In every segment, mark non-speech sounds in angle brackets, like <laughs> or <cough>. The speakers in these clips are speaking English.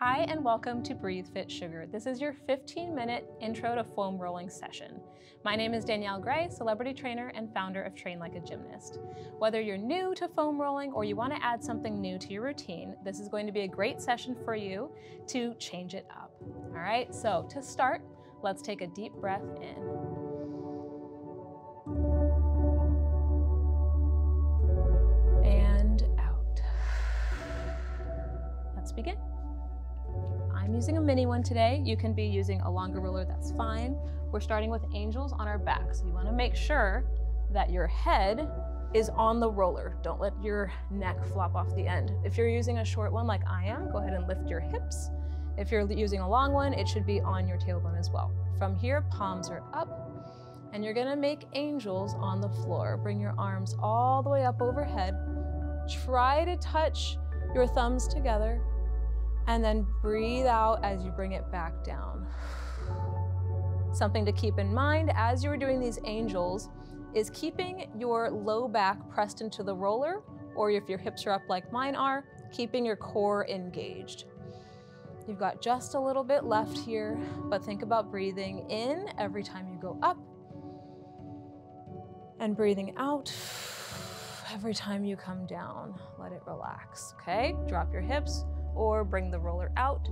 Hi, and welcome to Breathe Fit Sugar. This is your 15 minute intro to foam rolling session. My name is Danielle Gray, celebrity trainer and founder of Train Like a Gymnast. Whether you're new to foam rolling or you want to add something new to your routine, this is going to be a great session for you to change it up. All right, so to start, let's take a deep breath in. And out. Let's begin. I'm using a mini one today. You can be using a longer roller, that's fine. We're starting with angels on our back. So you wanna make sure that your head is on the roller. Don't let your neck flop off the end. If you're using a short one like I am, go ahead and lift your hips. If you're using a long one, it should be on your tailbone as well. From here, palms are up, and you're gonna make angels on the floor. Bring your arms all the way up overhead. Try to touch your thumbs together and then breathe out as you bring it back down. Something to keep in mind as you're doing these angels is keeping your low back pressed into the roller, or if your hips are up like mine are, keeping your core engaged. You've got just a little bit left here, but think about breathing in every time you go up and breathing out every time you come down. Let it relax, okay? Drop your hips, or bring the roller out.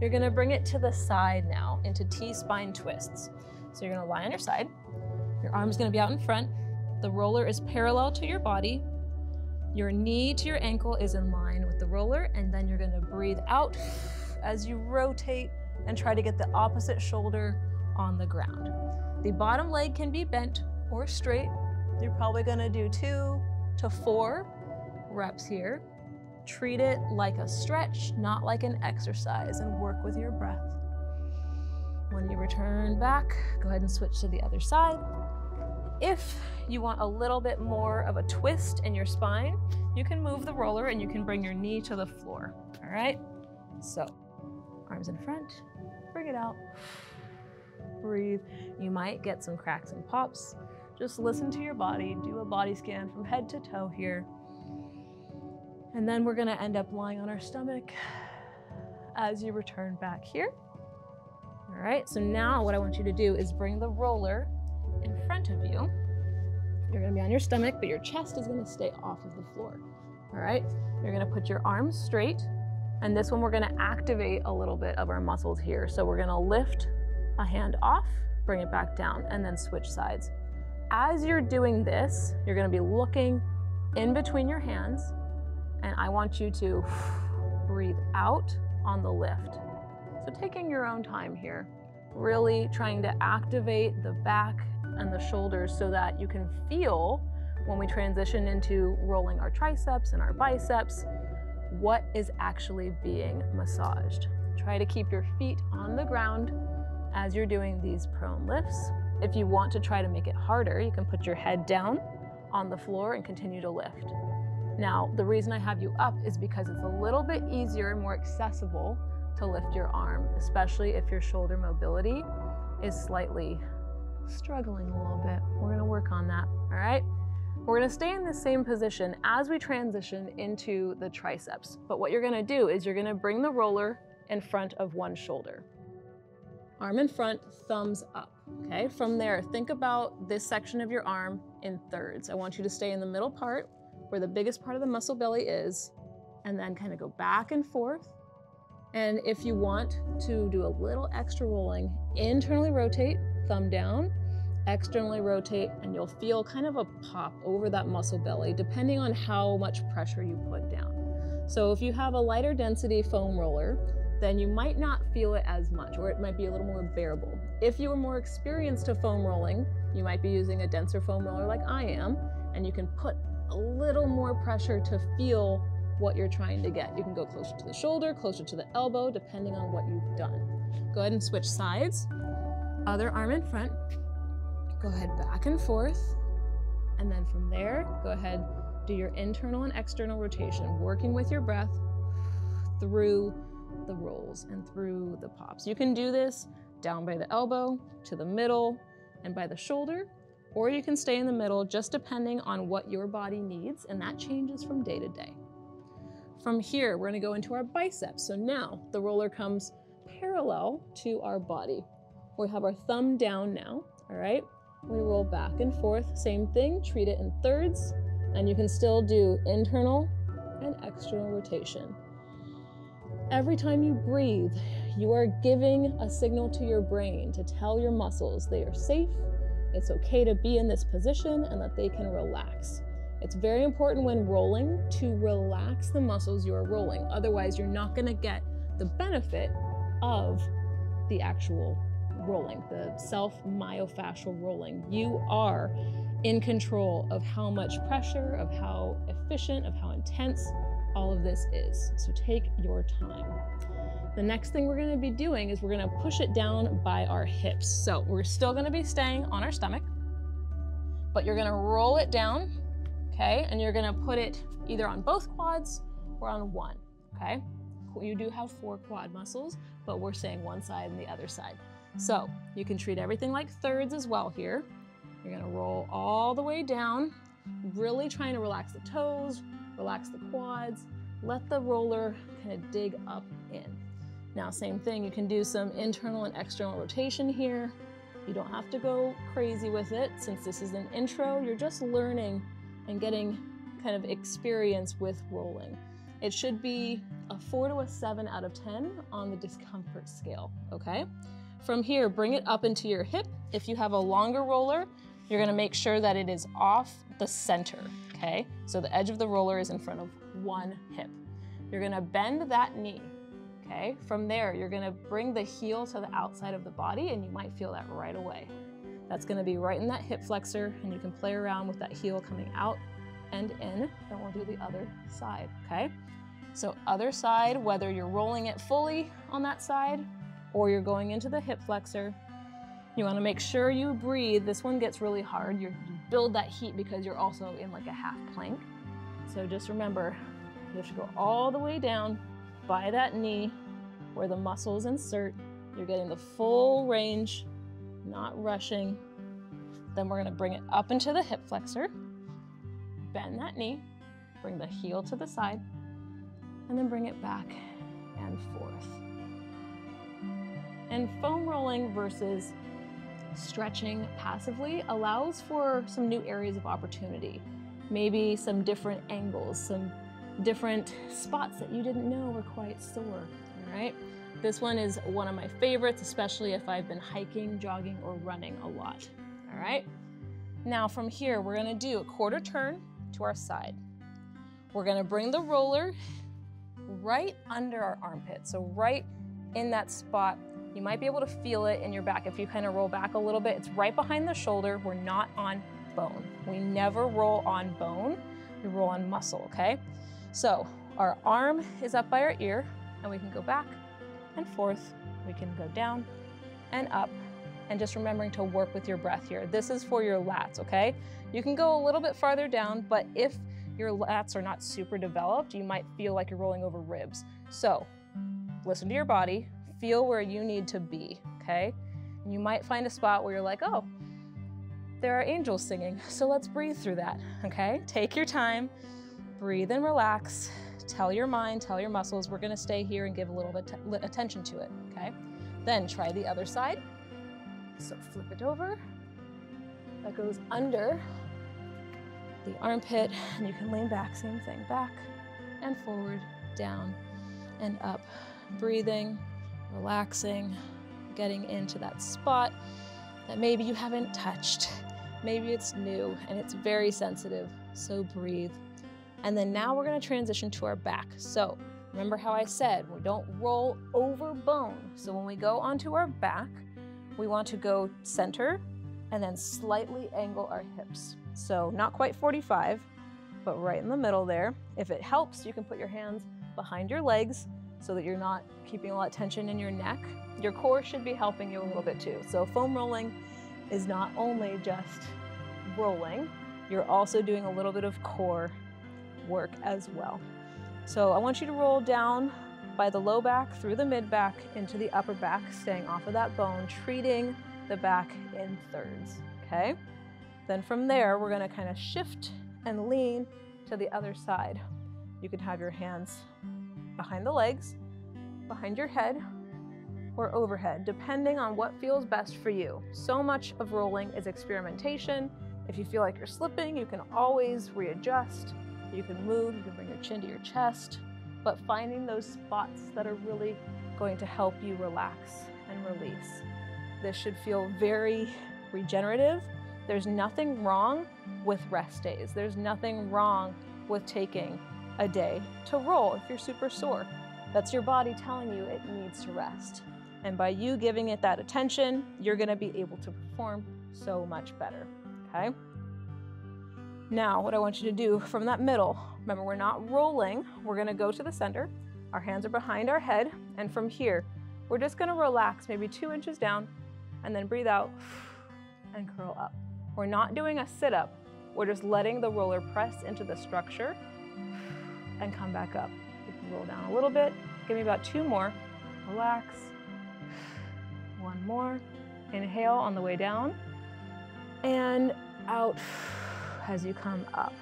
You're gonna bring it to the side now into T-spine twists. So you're gonna lie on your side. Your arm's gonna be out in front. The roller is parallel to your body. Your knee to your ankle is in line with the roller, and then you're gonna breathe out as you rotate and try to get the opposite shoulder on the ground. The bottom leg can be bent or straight. You're probably gonna do two to four reps here. Treat it like a stretch, not like an exercise, and work with your breath. When you return back, go ahead and switch to the other side. If you want a little bit more of a twist in your spine, you can move the roller and you can bring your knee to the floor. All right? So, arms in front, bring it out. Breathe. You might get some cracks and pops. Just listen to your body, do a body scan from head to toe here. And then we're gonna end up lying on our stomach as you return back here. All right, so now what I want you to do is bring the roller in front of you. You're gonna be on your stomach, but your chest is gonna stay off of the floor. All right, you're gonna put your arms straight, and this one we're gonna activate a little bit of our muscles here. So we're gonna lift a hand off, bring it back down, and then switch sides. As you're doing this, you're gonna be looking in between your hands and I want you to <sighs> breathe out on the lift. So taking your own time here, really trying to activate the back and the shoulders so that you can feel when we transition into rolling our triceps and our biceps, what is actually being massaged. Try to keep your feet on the ground as you're doing these prone lifts. If you want to try to make it harder, you can put your head down on the floor and continue to lift. Now, the reason I have you up is because it's a little bit easier and more accessible to lift your arm, especially if your shoulder mobility is slightly struggling a little bit. We're gonna work on that, all right? We're gonna stay in the same position as we transition into the triceps. But what you're gonna do is you're gonna bring the roller in front of one shoulder. Arm in front, thumbs up, okay? From there, think about this section of your arm in thirds. I want you to stay in the middle part where the biggest part of the muscle belly is, and then kind of go back and forth. And if you want to do a little extra rolling, internally rotate, thumb down, externally rotate, and you'll feel kind of a pop over that muscle belly, depending on how much pressure you put down. So if you have a lighter density foam roller, then you might not feel it as much, or it might be a little more bearable. If you are more experienced to foam rolling, you might be using a denser foam roller like I am, and you can put a little more pressure to feel what you're trying to get. You can go closer to the shoulder, closer to the elbow, depending on what you've done. Go ahead and switch sides. Other arm in front. Go ahead back and forth. And then from there, go ahead, do your internal and external rotation, working with your breath through the rolls and through the pops. You can do this down by the elbow, to the middle, and by the shoulder, or you can stay in the middle just depending on what your body needs, and that changes from day to day. From here, we're gonna go into our biceps. So now the roller comes parallel to our body. We have our thumb down now, all right? We roll back and forth, same thing, treat it in thirds, and you can still do internal and external rotation. Every time you breathe, you are giving a signal to your brain to tell your muscles they are safe, it's okay to be in this position, and that they can relax. It's very important when rolling to relax the muscles you are rolling. Otherwise, you're not going to get the benefit of the actual rolling, the self myofascial rolling. You are in control of how much pressure, of how efficient, of how intense all of this is. So take your time. The next thing we're gonna be doing is we're gonna push it down by our hips. So we're still gonna be staying on our stomach, but you're gonna roll it down, okay? And you're gonna put it either on both quads or on one, okay? You do have four quad muscles, but we're saying one side and the other side. So you can treat everything like thirds as well here. You're gonna roll all the way down, really trying to relax the toes, relax the quads, let the roller kind of dig up in. Now, same thing, you can do some internal and external rotation here. You don't have to go crazy with it. Since this is an intro, you're just learning and getting kind of experience with rolling. It should be a four to a seven out of 10 on the discomfort scale, okay? From here, bring it up into your hip. If you have a longer roller, you're gonna make sure that it is off the center, okay? So the edge of the roller is in front of one hip. You're gonna bend that knee, okay? From there, you're gonna bring the heel to the outside of the body and you might feel that right away. That's gonna be right in that hip flexor and you can play around with that heel coming out and in. Then we'll do the other side, okay? So other side, whether you're rolling it fully on that side or you're going into the hip flexor. You wanna make sure you breathe. This one gets really hard. You're, you build that heat because you're also in like a half plank. So just remember, you have to go all the way down by that knee where the muscles insert. You're getting the full range, not rushing. Then we're gonna bring it up into the hip flexor, bend that knee, bring the heel to the side, and then bring it back and forth. And foam rolling versus stretching passively allows for some new areas of opportunity. Maybe some different angles, some different spots that you didn't know were quite sore, all right? This one is one of my favorites, especially if I've been hiking, jogging, or running a lot, all right? Now from here, we're gonna do a quarter turn to our side. We're gonna bring the roller right under our armpit, so right in that spot you might be able to feel it in your back if you kind of roll back a little bit. It's right behind the shoulder. We're not on bone. We never roll on bone. We roll on muscle, okay? So our arm is up by our ear and we can go back and forth. We can go down and up and just remembering to work with your breath here. This is for your lats, okay? You can go a little bit farther down, but if your lats are not super developed, you might feel like you're rolling over ribs. So listen to your body, feel where you need to be, okay? And you might find a spot where you're like, oh, there are angels singing, <laughs> so let's breathe through that, okay? Take your time, breathe and relax. Tell your mind, tell your muscles, we're gonna stay here and give a little bit attention to it, okay? Then try the other side. So flip it over. That goes under the armpit, and you can lean back, same thing, back and forward, down and up. Breathing, relaxing, getting into that spot that maybe you haven't touched. Maybe it's new and it's very sensitive, so breathe. And then now we're gonna transition to our back. So remember how I said we don't roll over bone. So when we go onto our back, we want to go center and then slightly angle our hips. So not quite 45, but right in the middle there. If it helps, you can put your hands behind your legs so that you're not keeping a lot of tension in your neck. Your core should be helping you a little bit too. So foam rolling is not only just rolling, you're also doing a little bit of core work as well. So I want you to roll down by the low back through the mid back into the upper back, staying off of that bone, treating the back in thirds, okay? Then from there, we're gonna kind of shift and lean to the other side. You can have your hands behind the legs, behind your head, or overhead, depending on what feels best for you. So much of rolling is experimentation. If you feel like you're slipping, you can always readjust. You can move, you can bring your chin to your chest, but finding those spots that are really going to help you relax and release. This should feel very regenerative. There's nothing wrong with rest days. There's nothing wrong with taking a day to roll if you're super sore. That's your body telling you it needs to rest. And by you giving it that attention, you're gonna be able to perform so much better, okay? Now, what I want you to do from that middle, remember we're not rolling, we're gonna go to the center, our hands are behind our head, and from here, we're just gonna relax maybe two inches down, and then breathe out <sighs> and curl up. We're not doing a sit up, we're just letting the roller press into the structure <sighs> <sighs> and come back up. You can roll down a little bit, give me about two more, relax, one more. Inhale on the way down and out as you come up.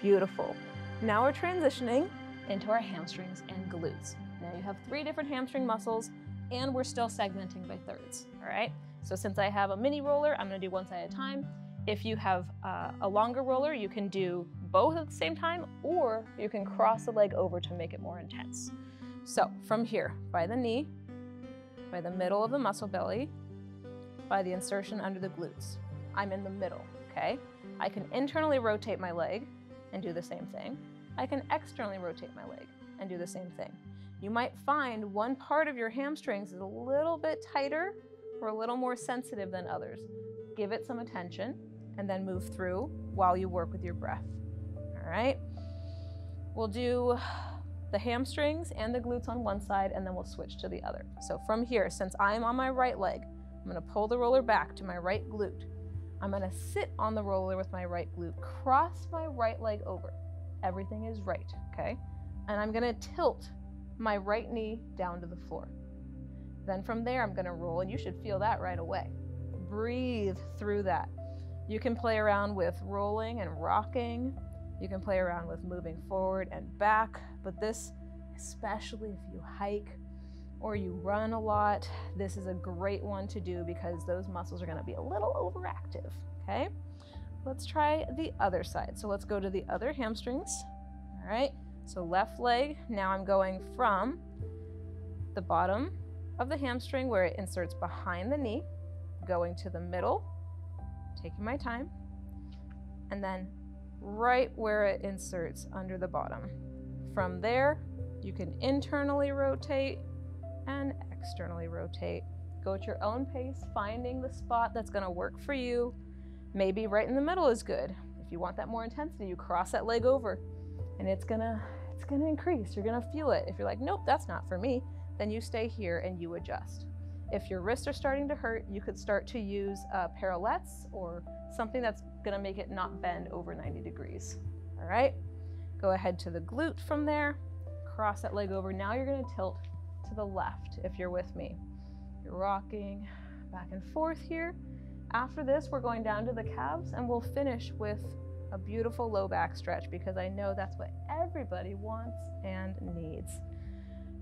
Beautiful. Now we're transitioning into our hamstrings and glutes. Now you have three different hamstring muscles and we're still segmenting by thirds, all right? So since I have a mini roller, I'm gonna do one side at a time. If you have uh, a longer roller, you can do both at the same time or you can cross the leg over to make it more intense. So from here, by the knee, by the middle of the muscle belly, by the insertion under the glutes. I'm in the middle, okay? I can internally rotate my leg and do the same thing. I can externally rotate my leg and do the same thing. You might find one part of your hamstrings is a little bit tighter or a little more sensitive than others. Give it some attention and then move through while you work with your breath. Right? We'll do the hamstrings and the glutes on one side, and then we'll switch to the other. So from here, since I'm on my right leg, I'm gonna pull the roller back to my right glute. I'm gonna sit on the roller with my right glute, cross my right leg over. Everything is right, okay? And I'm gonna tilt my right knee down to the floor. Then from there, I'm gonna roll, and you should feel that right away. Breathe through that. You can play around with rolling and rocking. You can play around with moving forward and back, but this, especially if you hike or you run a lot, this is a great one to do because those muscles are gonna be a little overactive, okay? Let's try the other side. So let's go to the other hamstrings, all right? So left leg, now I'm going from the bottom of the hamstring where it inserts behind the knee, going to the middle, taking my time, and then right where it inserts under the bottom. From there, you can internally rotate and externally rotate. Go at your own pace, finding the spot that's gonna work for you. Maybe right in the middle is good. If you want that more intensity, you cross that leg over and it's gonna it's gonna increase. You're gonna feel it. If you're like, nope, that's not for me, then you stay here and you adjust. If your wrists are starting to hurt, you could start to use uh, parallettes or something that's gonna make it not bend over 90 degrees. All right, go ahead to the glute from there, cross that leg over. Now you're gonna tilt to the left if you're with me. You're rocking back and forth here. After this, we're going down to the calves and we'll finish with a beautiful low back stretch because I know that's what everybody wants and needs.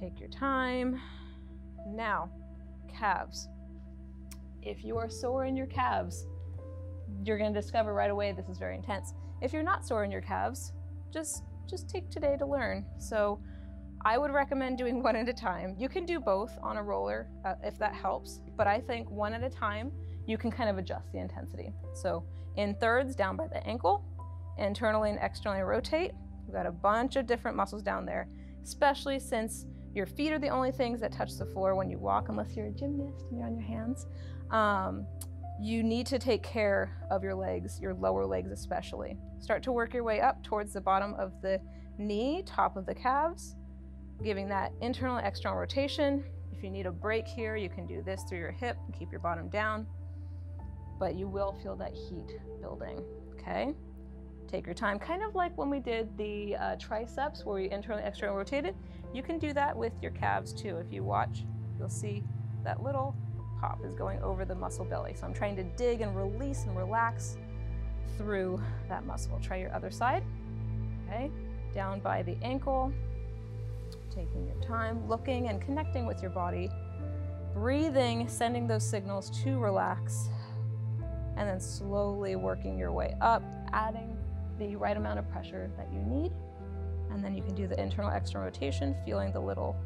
Take your time. Now, calves. If you are sore in your calves, you're going to discover right away this is very intense. If you're not sore in your calves, just just take today to learn. So I would recommend doing <laughs> one at a time. You can do both on a roller uh, if that helps, but I think one at a time, you can kind of adjust the intensity. So in thirds down by the ankle, internally and externally rotate. We've got a bunch of different muscles down there, especially since your feet are the only things that touch the floor when you walk, unless you're a gymnast and you're on your hands. Um, you need to take care of your legs, your lower legs especially. Start to work your way up towards the bottom of the knee, top of the calves, giving that internal external rotation. If you need a break here, you can do this through your hip and keep your bottom down, but you will feel that heat building, okay? Take your time, kind of like when we did the uh, triceps where we internally, external rotated. You can do that with your calves too. If you watch, you'll see that little is going over the muscle belly. So I'm trying to dig and release and relax through that muscle. Try your other side, okay? down by the ankle, taking your time, looking and connecting with your body, breathing, sending those signals to relax, and then slowly working your way up, adding the right amount of pressure that you need. And then you can do the internal external rotation, feeling the little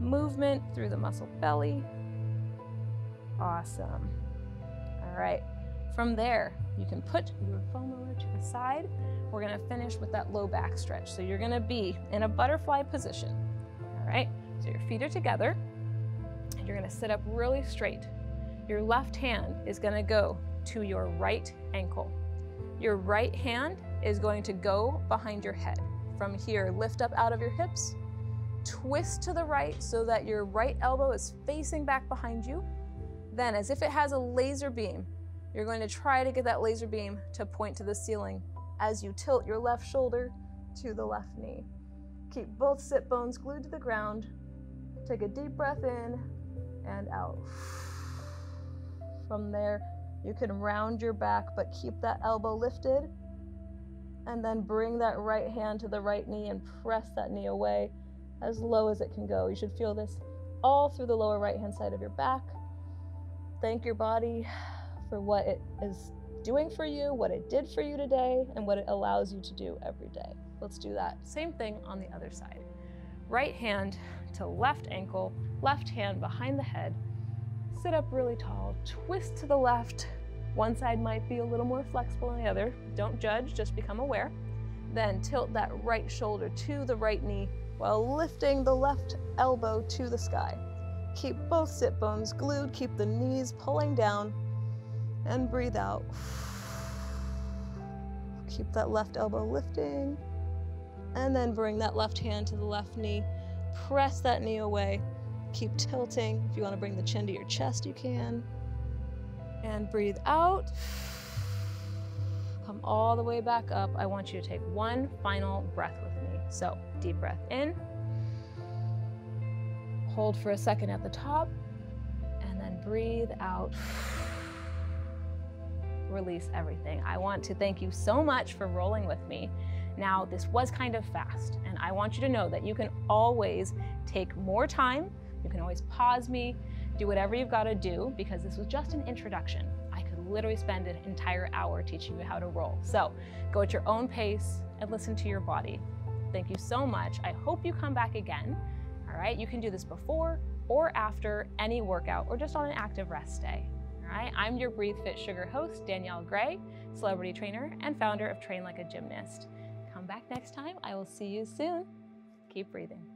movement through the muscle belly. Awesome. All right. From there, you can put your foam roller to the side. We're gonna finish with that low back stretch. So you're gonna be in a butterfly position. All right. So your feet are together. And you're gonna sit up really straight. Your left hand is gonna go to your right ankle. Your right hand is going to go behind your head. From here, lift up out of your hips, twist to the right so that your right elbow is facing back behind you. Then, as if it has a laser beam, you're going to try to get that laser beam to point to the ceiling as you tilt your left shoulder to the left knee. Keep both sit bones glued to the ground. Take a deep breath in and out. From there, you can round your back, but keep that elbow lifted. And then bring that right hand to the right knee and press that knee away as low as it can go. You should feel this all through the lower right hand side of your back. Thank your body for what it is doing for you, what it did for you today, and what it allows you to do every day. Let's do that. Same thing on the other side. Right hand to left ankle, left hand behind the head. Sit up really tall, twist to the left. One side might be a little more flexible than the other. Don't judge, just become aware. Then tilt that right shoulder to the right knee while lifting the left elbow to the sky. Keep both sit bones glued, keep the knees pulling down, and breathe out. Keep that left elbow lifting, and then bring that left hand to the left knee. Press that knee away. Keep tilting. If you want to bring the chin to your chest, you can. And breathe out. Come all the way back up. I want you to take one final breath with me. So, deep breath in. Hold for a second at the top. And then breathe out. <sighs> Release everything. I want to thank you so much for rolling with me. Now, this was kind of fast, and I want you to know that you can always take more time. You can always pause me, do whatever you've got to do, because this was just an introduction. I could literally spend an entire hour teaching you how to roll. So go at your own pace and listen to your body. Thank you so much. I hope you come back again. All right, you can do this before or after any workout or just on an active rest day. All right, I'm your Breathe Fit Sugar host, Danielle Gray, celebrity trainer and founder of Train Like a Gymnast. Come back next time. I will see you soon. Keep breathing.